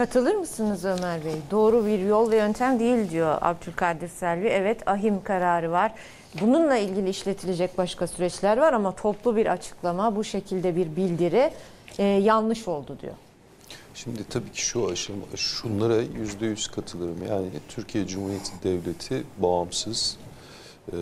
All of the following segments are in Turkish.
Katılır mısınız Ömer Bey? Doğru bir yol ve yöntem değil diyor Abdülkadir Selvi. Evet ahim kararı var. Bununla ilgili işletilecek başka süreçler var ama toplu bir açıklama, bu şekilde bir bildiri e, yanlış oldu diyor. Şimdi tabii ki şu aşama, şunlara yüzde yüz katılırım. Yani Türkiye Cumhuriyeti Devleti bağımsız e,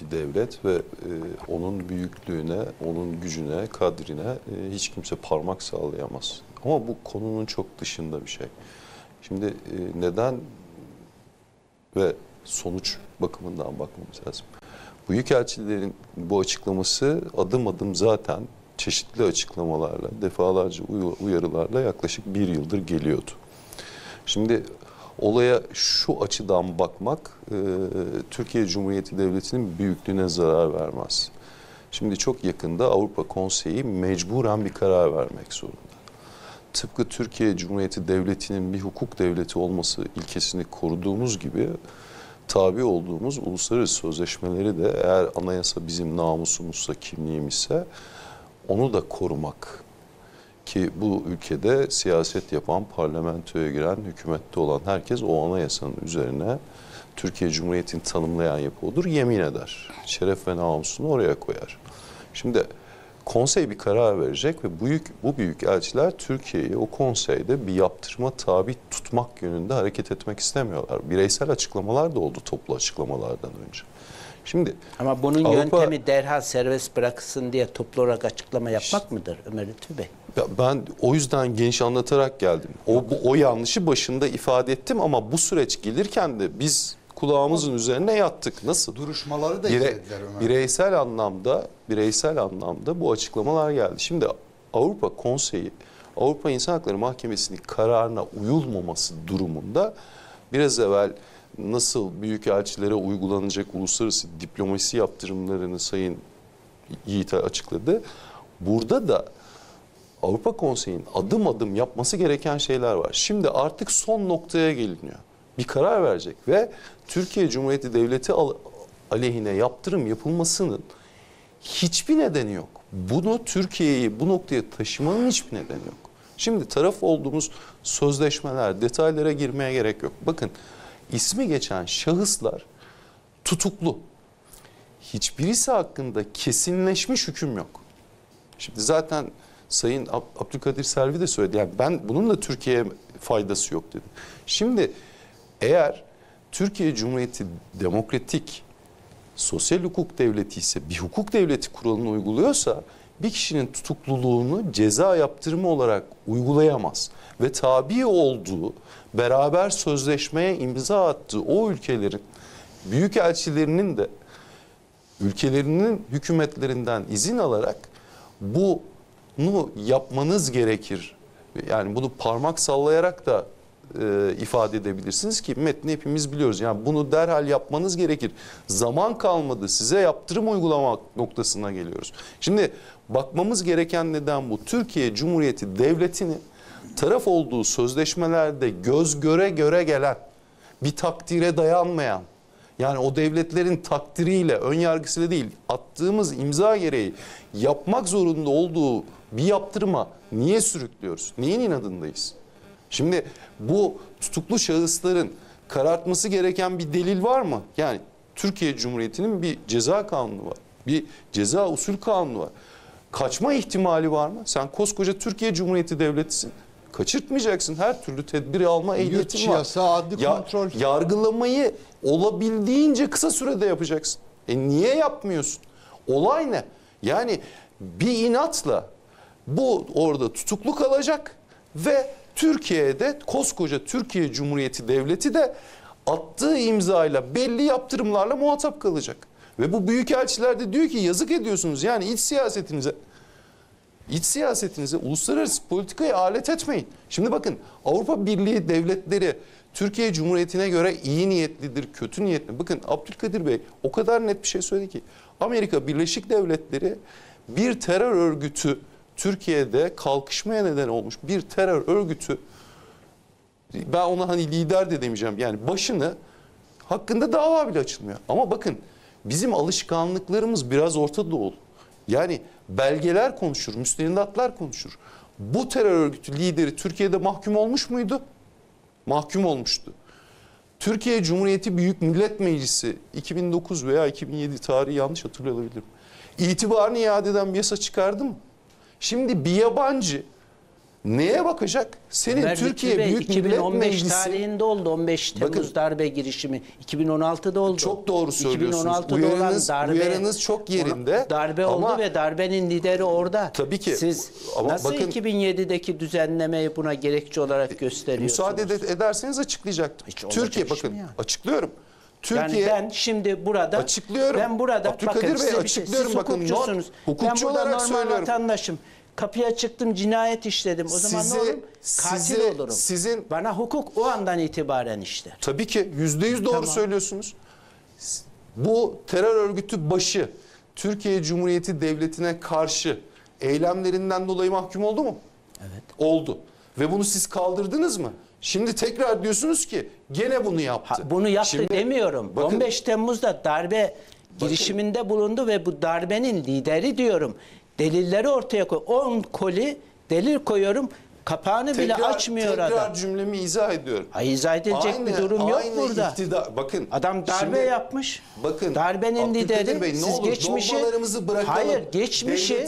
bir devlet ve e, onun büyüklüğüne, onun gücüne, kadrine e, hiç kimse parmak sağlayamaz. Ama bu konunun çok dışında bir şey. Şimdi e, neden ve sonuç bakımından bakmamız lazım. Büyükelçilerin bu açıklaması adım adım zaten çeşitli açıklamalarla, defalarca uyarılarla yaklaşık bir yıldır geliyordu. Şimdi olaya şu açıdan bakmak e, Türkiye Cumhuriyeti Devleti'nin büyüklüğüne zarar vermez. Şimdi çok yakında Avrupa Konseyi mecburen bir karar vermek zorunda. Tıpkı Türkiye Cumhuriyeti Devleti'nin bir hukuk devleti olması ilkesini koruduğumuz gibi tabi olduğumuz uluslararası sözleşmeleri de eğer anayasa bizim namusumuzsa, kimliğimizse onu da korumak. Ki bu ülkede siyaset yapan, parlamentoya giren, hükümette olan herkes o anayasanın üzerine Türkiye Cumhuriyeti'ni tanımlayan yapı odur, yemin eder. Şeref ve namusunu oraya koyar. Şimdi konsey bir karar verecek ve büyük, bu büyük elçiler Türkiye'yi o konseyde bir yaptırma tabi tutmak yönünde hareket etmek istemiyorlar. Bireysel açıklamalar da oldu toplu açıklamalardan önce. Şimdi Ama bunun Avrupa- yöntemi derhal serbest bırakılsın diye toplu olarak açıklama yapmak mıdır Ömer Lütfü Bey? Ya Ben o yüzden geniş anlatarak geldim. O, bu, o yanlışı başında ifade ettim ama bu süreç gelirken de biz kulağımızın üzerine yattık. Nasıl? Duruşmaları da Bire- izlediler Ömer. bireysel anlamda bireysel anlamda bu açıklamalar geldi. Şimdi Avrupa Konseyi Avrupa İnsan Hakları Mahkemesi'nin kararına uyulmaması durumunda biraz evvel nasıl büyükelçilere uygulanacak uluslararası diplomasi yaptırımlarını Sayın Yiğit açıkladı. Burada da Avrupa Konseyi'nin adım adım yapması gereken şeyler var. Şimdi artık son noktaya geliniyor. Bir karar verecek ve Türkiye Cumhuriyeti Devleti al- aleyhine yaptırım yapılmasının hiçbir nedeni yok. Bunu Türkiye'yi bu noktaya taşımanın hiçbir nedeni yok. Şimdi taraf olduğumuz sözleşmeler, detaylara girmeye gerek yok. Bakın ismi geçen şahıslar tutuklu. Hiçbirisi hakkında kesinleşmiş hüküm yok. Şimdi zaten Sayın Ab- Abdülkadir Selvi de söyledi. Yani ben bunun da Türkiye'ye faydası yok dedi. Şimdi eğer Türkiye Cumhuriyeti demokratik sosyal hukuk devleti ise bir hukuk devleti kuralını uyguluyorsa bir kişinin tutukluluğunu ceza yaptırımı olarak uygulayamaz. Ve tabi olduğu beraber sözleşmeye imza attığı o ülkelerin büyükelçilerinin de ülkelerinin hükümetlerinden izin alarak bunu yapmanız gerekir. Yani bunu parmak sallayarak da e, ifade edebilirsiniz ki metni hepimiz biliyoruz. Yani bunu derhal yapmanız gerekir. Zaman kalmadı size yaptırım uygulamak noktasına geliyoruz. Şimdi bakmamız gereken neden bu. Türkiye Cumhuriyeti Devleti'nin taraf olduğu sözleşmelerde göz göre göre gelen bir takdire dayanmayan yani o devletlerin takdiriyle, ön yargısıyla değil, attığımız imza gereği yapmak zorunda olduğu bir yaptırıma niye sürüklüyoruz? Neyin inadındayız? Şimdi bu tutuklu şahısların karartması gereken bir delil var mı? Yani Türkiye Cumhuriyeti'nin bir ceza kanunu var. Bir ceza usul kanunu var. Kaçma ihtimali var mı? Sen koskoca Türkiye Cumhuriyeti devletisin. Kaçırtmayacaksın. Her türlü tedbiri alma ehliyetin var. yasa, adli kontrol. Yargılamayı olabildiğince kısa sürede yapacaksın. E niye yapmıyorsun? Olay ne? Yani bir inatla bu orada tutuklu kalacak ve Türkiye'de koskoca Türkiye Cumhuriyeti Devleti de attığı imzayla belli yaptırımlarla muhatap kalacak. Ve bu büyükelçiler de diyor ki yazık ediyorsunuz yani iç siyasetinize İç siyasetinize, uluslararası politikayı alet etmeyin. Şimdi bakın Avrupa Birliği devletleri Türkiye Cumhuriyeti'ne göre iyi niyetlidir, kötü niyetli. Bakın Abdülkadir Bey o kadar net bir şey söyledi ki Amerika Birleşik Devletleri bir terör örgütü Türkiye'de kalkışmaya neden olmuş bir terör örgütü ben ona hani lider de demeyeceğim yani başını hakkında dava bile açılmıyor. Ama bakın bizim alışkanlıklarımız biraz Orta Doğu. Yani belgeler konuşur, müstehendatlar konuşur. Bu terör örgütü lideri Türkiye'de mahkum olmuş muydu? Mahkum olmuştu. Türkiye Cumhuriyeti Büyük Millet Meclisi 2009 veya 2007 tarihi yanlış hatırlıyor olabilirim. İtibarını iade eden bir yasa çıkardı mı? Şimdi bir yabancı neye bakacak? Senin Ömer Türkiye Bey, Büyük Millet 2015 Meclisi tarihinde oldu 15 Temmuz Bakın- darbe girişimi. 2016'da oldu. Çok doğru söylüyorsunuz. 2016'da Uyarınız- olan darbe, uyarınız çok yerinde. Darbe Ama- oldu ve darbenin lideri orada. Tabii ki. Siz Ama nasıl bakın- 2007'deki düzenlemeyi buna gerekçe olarak gösteriyorsunuz? müsaade ede- ederseniz açıklayacaktım. Hiç Türkiye bakın ya? açıklıyorum. Yani Türkiye ben şimdi burada Açıklıyorum. Ben burada Abdülkadir bakın Bey, bir açıklıyorum Siz bakın, hukukçusunuz. hukukçu ben burada olarak normal söylüyorum. vatandaşım. Kapıya çıktım cinayet işledim. O zaman Sizi- ne olurum? Katil sizi- olurum. sizin- Bana hukuk o andan itibaren işte. Tabii ki yüzde yüz doğru Tamam. söylüyorsunuz. Bu terör örgütü başı Türkiye Cumhuriyeti Devleti'ne karşı eylemlerinden dolayı mahkum oldu mu? Evet. Oldu. Ve bunu siz kaldırdınız mı? Şimdi tekrar diyorsunuz ki gene bunu yaptı. Ha, bunu yaptı Şimdi- demiyorum. bakın- 15 Temmuz'da darbe girişiminde bulundu ve bu darbenin lideri diyorum. Delilleri ortaya koy. 10 koli delil koyuyorum. Kapağını bile Tekrar- açmıyor tekrar adam. cümlemi izah ediyorum. Ha, izah edilecek bir durum yok aynı burada. iktidar- bakın. Adam darbe şimdi- yapmış. Bakın Darbenin lideri. Bey, ne siz olur geçmişi bırakalım. Hayır, geçmişi.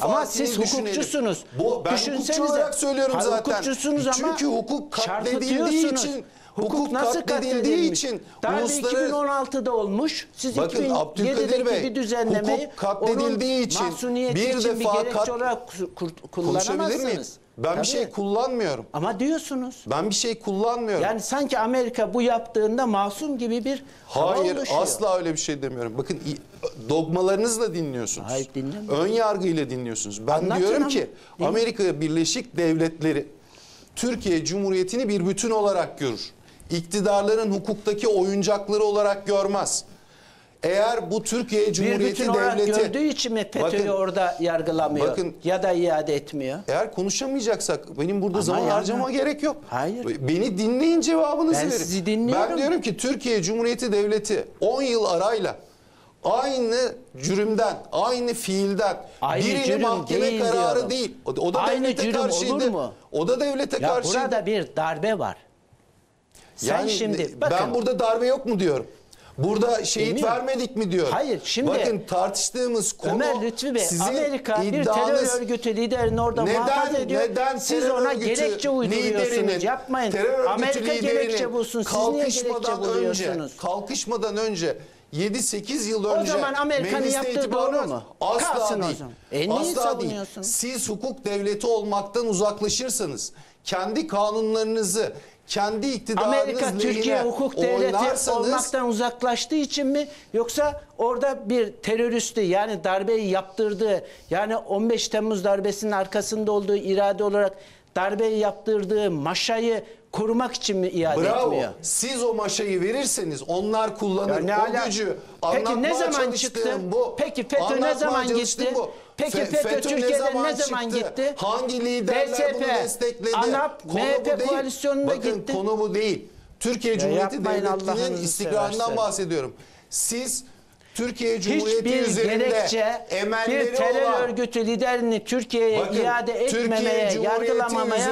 Ama siz hukukçusunuz. Bu, ben Düşünsenize. hukukçu olarak söylüyorum Ha, zaten. Hukukçusunuz ama Çünkü hukuk katledildiği için, Hukuk, hukuk nasıl katledildiği için Darbe uluslararası- 2016'da olmuş. Siz Bakın 2007'deki Abdülkadir Bey, bir düzenlemeyi hukuk katledildiği için bir için bir defa gerekçe kat- olarak ku- ku- Konuşabilir miyim? kullanamazsınız. Ben Tabii. bir şey kullanmıyorum. Ama diyorsunuz. Ben bir şey kullanmıyorum. Yani sanki Amerika bu yaptığında masum gibi bir Hayır asla öyle bir şey demiyorum. Bakın dogmalarınızla dinliyorsunuz. Hayır, dinlemiyorum. Ön yargıyla dinliyorsunuz. Ben Anlatın diyorum ama. ki Amerika Birleşik Devletleri Türkiye Cumhuriyeti'ni bir bütün olarak görür. İktidarların hukuktaki oyuncakları olarak görmez. Eğer bu Türkiye bir Cumhuriyeti bütün olarak devleti gördüğü için mi FETÖ'yü Bakın, orada yargılamıyor bakın- ya da iade etmiyor? eğer konuşamayacaksak benim burada Ama zaman yani- harcama gerek yok. Hayır. Beni dinleyin cevabınızı Ben verin. sizi dinliyorum. Ben diyorum ki Türkiye Cumhuriyeti Devleti 10 yıl arayla aynı cürümden, aynı fiilden Aynı birini cürüm mahkeme değil kararı diyorum. değil. O, da Aynı devlete cürüm olur karşıydı. mu? O da devlete Ya karşıydı. burada bir darbe var. Sen Yani şimdi bakın ben burada darbe yok mu diyorum. Burada şehit vermedik mi diyorum. Hayır, şimdi- Bakın tartıştığımız konu Ömer Lütfü Bey sizin Amerika bir terör örgütü liderini orada Neden- ediyor. neden Siz ona gerekçe uyduruyorsunuz. Yapmayın. terör Amerika gerekçe bulsun. Siz niye gerekçe kalkışmadan buluyorsunuz? Önce, kalkışmadan önce 7-8 yıl O önce zaman Amerika'nın yaptığı doğru mu? Asla Kalsın o değil. zaman. E niye Asla değil. Siz hukuk devleti olmaktan uzaklaşırsanız, kendi kanunlarınızı, kendi iktidarınız Amerika Türkiye hukuk devleti olmaktan uzaklaştığı için mi yoksa orada bir teröristi yani darbeyi yaptırdığı yani 15 Temmuz darbesinin arkasında olduğu irade olarak darbeyi yaptırdığı maşayı korumak için mi iade Bravo. etmiyor? Siz o maşayı verirseniz onlar kullanır. Ya ne o ala- gücü Peki ne zaman çıktı? Bu. Peki FETÖ ne zaman gitti? bu. Peki Fe- FETÖ Türkiye'den ne zaman çıktı? gitti? Hangi liderler DSP, bunu destekledi? ANAP, Konu MHP koalisyonuna Bakın gitti. konu bu değil. Türkiye Cumhuriyeti Devleti'nin istikrarından bahsediyorum. Siz Türkiye Cumhuriyeti Hiçbir üzerinde gerekçe emelleri bir terör olan örgütü liderini Türkiye'ye Bakın, iade Türkiye etmemeye, Cumhuriyeti yargılamamaya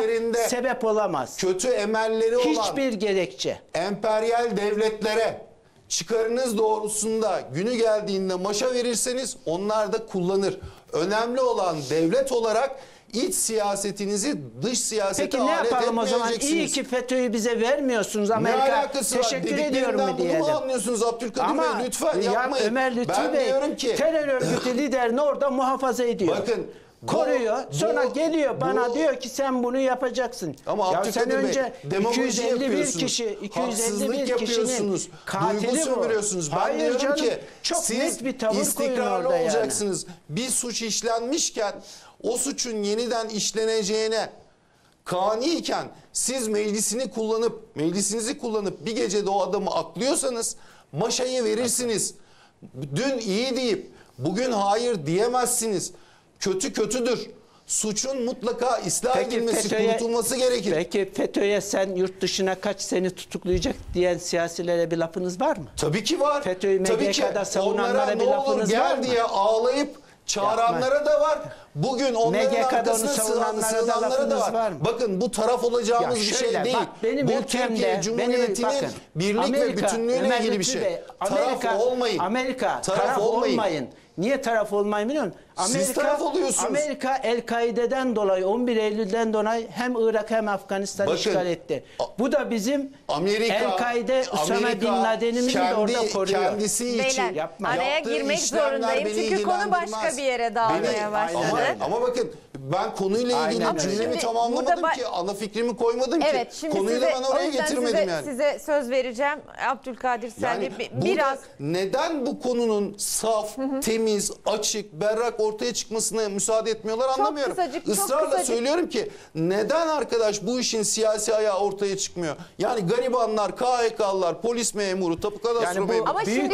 sebep olamaz. kötü emelleri olan Hiçbir gerekçe. emperyal devletlere çıkarınız doğrultusunda günü geldiğinde maşa verirseniz onlar da kullanır. Önemli olan devlet olarak iç siyasetinizi dış siyasete Peki ne alet yapalım o zaman? İyi ki FETÖ'yü bize vermiyorsunuz ne Amerika. alakası var? Teşekkür ediyorum Dediklerinden mu bunu diyelim. mu anlıyorsunuz Abdülkadir Ama Bey? Lütfen ya yapmayın. Ömer Lütfü ben Bey diyorum ki terör örgütü liderini orada muhafaza ediyor. Bakın, bu- koruyor. Sonra bu- geliyor bana bu- diyor ki sen bunu yapacaksın. Ama ya Abdülkadir sen Bey, önce demagoji 251 yapıyorsunuz. kişi, 251 Haksızlık kişinin katili bu. Ben Hayır diyorum canım, ki çok siz net bir tavır istikrarlı orada yani. olacaksınız. Bir suç işlenmişken o suçun yeniden işleneceğine kaniyken siz meclisini kullanıp meclisinizi kullanıp bir gecede o adamı aklıyorsanız maşayı verirsiniz. Dün iyi deyip bugün hayır diyemezsiniz. Kötü kötüdür. Suçun mutlaka ıslah edilmesi, kurutulması gerekir. Peki FETÖ'ye sen yurt dışına kaç seni tutuklayacak diyen siyasilere bir lafınız var mı? Tabii ki var. FETÖ'yü. MGK'da savunanlara bir olur lafınız gel var mı? diye ağlayıp Çağıranlara da var. Bugün onların MGK'da arkasına sığınan- savunanlara da sığınanlara da var. var mı? Bakın bu taraf olacağımız Ya bir şöyle, şey değil. bak benim bu ülkemde, Türkiye benim- Cumhuriyeti'nin bakın, birlik ve Amerika, bütünlüğüyle Ömer ilgili bir şey. Bey, taraf Amerika, olmayın. Amerika taraf, taraf, olmayın. olmayın. Niye taraf olmayın biliyor musun? Siz Amerika, taraf oluyorsunuz. Amerika El-Kaide'den dolayı 11 Eylül'den dolayı hem Irak hem Afganistan'ı işgal etti. Bu da bizim Amerika, El-Kaide, Osama Amerika Bin Laden'imizi de orada koruyor. Kendisi için Beyler Yapma. araya yaptığı girmek işlemler zorundayım beni çünkü konu başka bir yere dağılmaya Beni- başladı. Ama, ama bakın ben konuyla ilgili Aynen cümlemi Şimdi tamamlamadım burada ki. Ana fikrimi koymadım Evet ki. şimdi Konuyu size, da ben oraya getirmedim size, yani. size söz vereceğim. Abdülkadir Selvi Yani bi- burada biraz neden bu konunun saf, temiz, açık, berrak ortaya çıkmasına müsaade etmiyorlar anlamıyorum. kısacık, çok Israrla kısacık. söylüyorum ki neden arkadaş bu işin siyasi ayağı ortaya çıkmıyor? Yani garibanlar, KHK'lılar, polis memuru, tapu kadastro Yani bu memuru. Ama büyük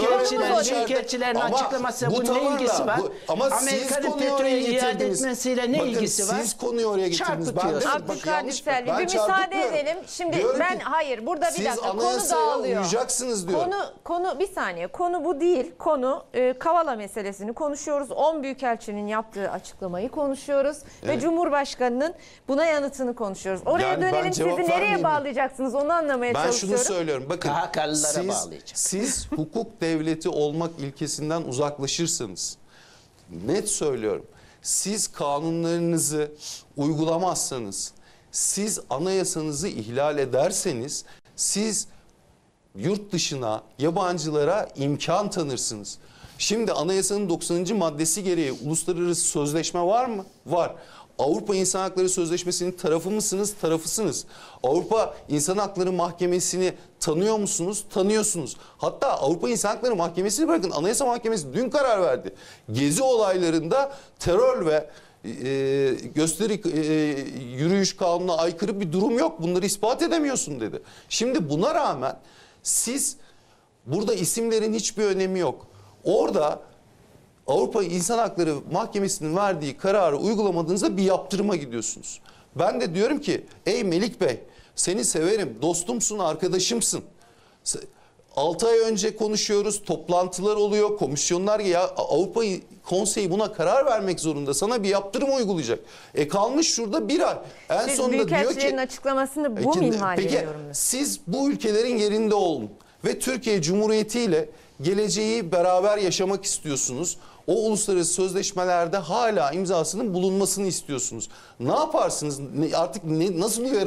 elçilerin Ama açıklamasıyla bu bunun ne ilgisi var? bu- ama siz Amerika'nın petrolü iade etmesiyle ne Bakın, ilgisi var? siz konuyu oraya getirdiniz. Ben de- bak, Abdülkadir yanlış Selvi ben bir müsaade çarpıtmıyorum. edelim. Şimdi Diyorum ben ki, hayır burada bir siz dakika konu anayasaya dağılıyor. uyacaksınız diyorum. Konu konu bir saniye. Konu bu değil. Konu e, Kavala meselesini konuşuyoruz. 10 büyükelçinin yaptığı açıklamayı konuşuyoruz ve Evet. Cumhurbaşkanının buna yanıtını konuşuyoruz. Oraya Yani ben dönelim. Sizi cevap nereye mi? bağlayacaksınız onu anlamaya Ben şunu çalışıyorum. söylüyorum. Bakın KHK'lılara siz, bağlayacak. siz hukuk devleti olmak ilkesinden uzaklaşırsanız net söylüyorum. Siz kanunlarınızı uygulamazsanız, siz anayasanızı ihlal ederseniz siz yurt dışına, yabancılara imkan tanırsınız. Şimdi anayasanın 90. maddesi gereği uluslararası sözleşme var mı? Var. Avrupa İnsan Hakları Sözleşmesi'nin tarafı mısınız? Tarafısınız. Avrupa İnsan Hakları Mahkemesi'ni tanıyor musunuz? Tanıyorsunuz. Hatta Avrupa İnsan Hakları Mahkemesi'ni bırakın Anayasa Mahkemesi dün karar verdi. Gezi olaylarında terör ve e, gösteri e, yürüyüş kanununa aykırı bir durum yok. Bunları ispat edemiyorsun dedi. Şimdi buna rağmen siz burada isimlerin hiçbir önemi yok. Orada Avrupa İnsan Hakları Mahkemesi'nin verdiği kararı uygulamadığınızda bir yaptırıma gidiyorsunuz. Ben de diyorum ki ey Melik Bey seni severim, dostumsun, arkadaşımsın. 6 ay önce konuşuyoruz, toplantılar oluyor, komisyonlar ya Avrupa Konseyi buna karar vermek zorunda. Sana bir yaptırım uygulayacak. E kalmış şurada bir ay. En Siz sonunda diyor ki açıklamasını bu Peki, minvalde peki siz bu ülkelerin yerinde olun ve Türkiye Cumhuriyeti ile geleceği beraber yaşamak istiyorsunuz. O uluslararası sözleşmelerde hala imzasının bulunmasını istiyorsunuz. Ne yaparsınız? Artık ne, nasıl uyarı